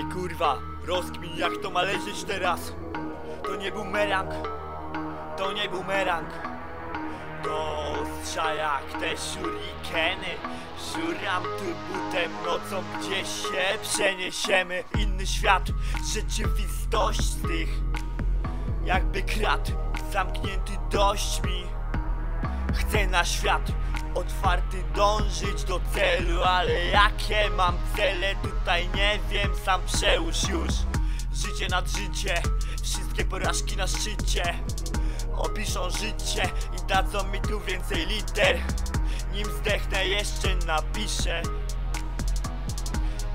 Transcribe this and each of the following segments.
Ej kurwa, rozkmin jak to ma leżeć teraz. To nie bumerang, to nie bumerang. To strza jak te shurikeny. Szuram tu butem nocą gdzieś się przeniesiemy. Inny świat, rzeczywistość z tych Jakby krat zamknięty dość mi Chcę na świat otwarty dążyć do celu Ale jakie mam cele tutaj nie wiem sam przełóż już. Życie nad życie, wszystkie porażki na szczycie. Opiszą życie i dadzą mi tu więcej liter. Nim zdechnę jeszcze napiszę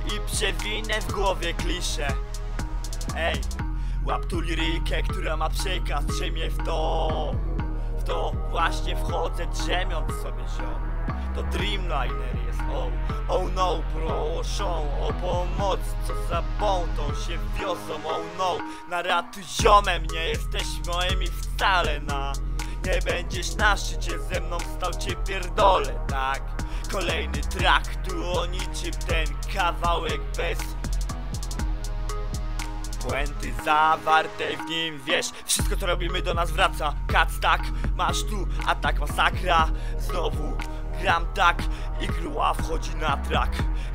I przewinę w głowie klisze. Ej, łap tu lirykę, która ma przekaz, drzemie w to to właśnie wchodzę, drzemiąc sobie ziom. To Dreamliner jest, oh, oh no, proszą o pomoc Co za bątą się wiozą, oh no. Na ratu ziomem, nie jesteś moimi wcale na. Nie będziesz na szczycie ze mną stał cię pierdolę, tak. Kolejny track, tu o niczym ten kawałek bez Puenty zawarte w nim, wiesz Wszystko co robimy do nas wraca. Kac tak, masz tu atak masakra. Znowu gram tak i króła wchodzi na trak.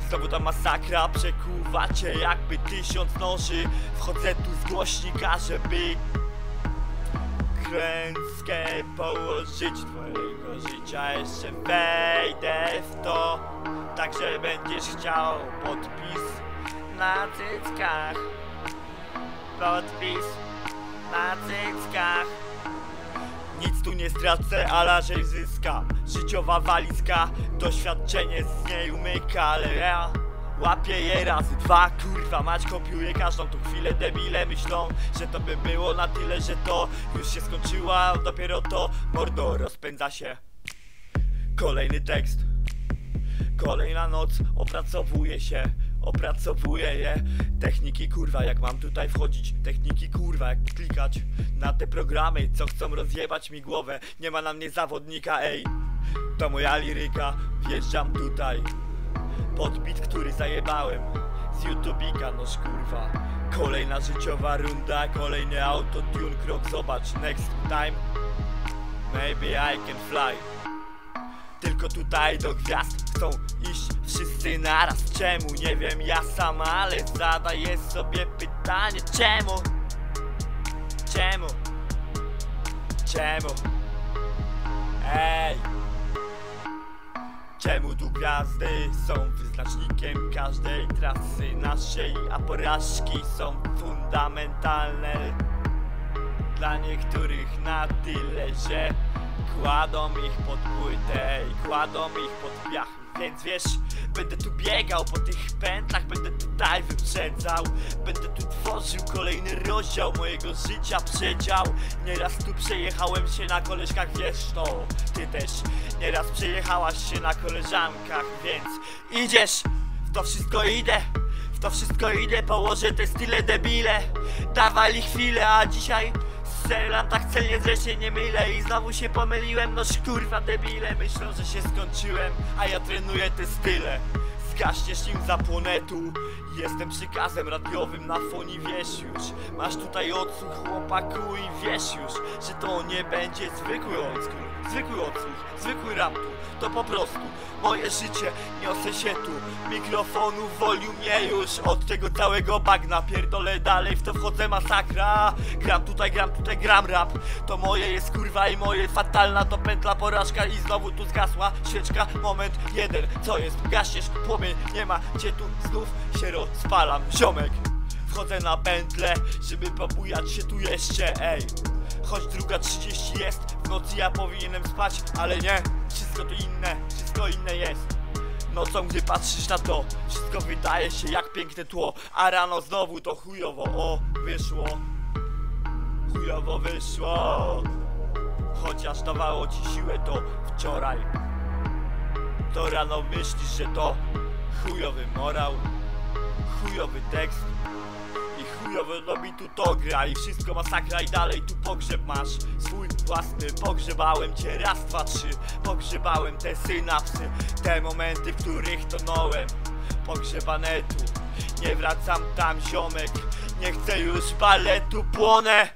Znowu ta masakra przekuwa cię jakby tysiąc noży. Wchodzę tu z głośnika, żeby klęskę położyć twojego życia. Jeszcze wejdę w to Tak, że będziesz chciał podpis na cyckach podpis na cyckach. Nic tu nie stracę, a raczej zyskam Życiowa walizka, doświadczenie z niej umyka Ale ja łapię je razy dwa. Kurwa mać kopiuję każdą tu chwilę Debile myślą, że to by było na tyle Że to już się skończyła. Dopiero to mordo rozpędza się. Kolejny tekst. Kolejna noc, opracowuje się Opracowuję je. Techniki kurwa, jak mam tutaj wchodzić? Techniki kurwa, jak klikać Na te programy, co chcą rozjebać mi głowę. Nie ma na mnie zawodnika, ej. To moja liryka, wjeżdżam tutaj. Podbit, który zajebałem Z YouTubika, noż kurwa. Kolejna życiowa runda, kolejny autotune krok Zobacz, next time. Maybe I can fly tylko tutaj do gwiazd chcą iść wszyscy naraz Czemu? Nie wiem ja sama, ale zadaję sobie pytanie Czemu? Czemu? Czemu? Ej! Czemu tu gwiazdy są wyznacznikiem każdej trasy naszej A porażki są fundamentalne Dla niektórych na tyle, że Kładą ich pod płytę i kładą ich pod piach. Więc wiesz, będę tu biegał po tych pętlach Będę tutaj wyprzedzał. Będę tu tworzył kolejny rozdział mojego życia przedział. Nieraz tu przejechałem się na koleżkach, wiesz to Ty też. Nieraz przejechałaś się na koleżankach Więc idziesz, w to wszystko idę to wszystko idę, położę te style debile. Dawali chwilę, a dzisiaj Strzelam tak celnie, że się nie mylę. I znowu się pomyliłem, noż kurwa debile. Myślą, że się skończyłem, a ja trenuję te style Zgaśniesz nim zapłonę tu Jestem przykazem radiowym na fonie, wiesz już. Masz tutaj odsłuch chłopaku i wiesz już Że to nie będzie zwykły odsłuch. Zwykły odsłuch, zwykły rap To po prostu moje życie Niosę się tu, mikrofonu wolił mnie już. Od tego całego bagna pierdolę dalej W to wchodzę masakra. Gram tutaj, gram tutaj, gram rap. To moje jest kurwa i moje fatalna To pętla porażka i znowu tu zgasła. Świeczka, moment jeden. Co jest? Gaśniesz płomień, nie ma cię tu Znów się rozpalam, ziomek. Wchodzę na pętlę, żeby pobujać się tu jeszcze, ej. Choć druga 30 jest, w nocy ja powinienem spać, ale nie. Wszystko to inne, wszystko inne jest. Nocą, gdy patrzysz na to, wszystko wydaje się jak piękne tło A rano znowu to chujowo, o, wyszło Chujowo wyszło. Chociaż dawało ci siłę to wczoraj. To rano myślisz, że to chujowy morał Chujowy tekst i chujowo robi tu to gra I wszystko masakra i dalej tu pogrzeb masz. Swój własny, pogrzebałem cię raz, dwa, trzy. Pogrzebałem te synapsy Te momenty, w których tonąłem. Pogrzebane tu Nie wracam tam ziomek. Nie chcę już baletu, płonę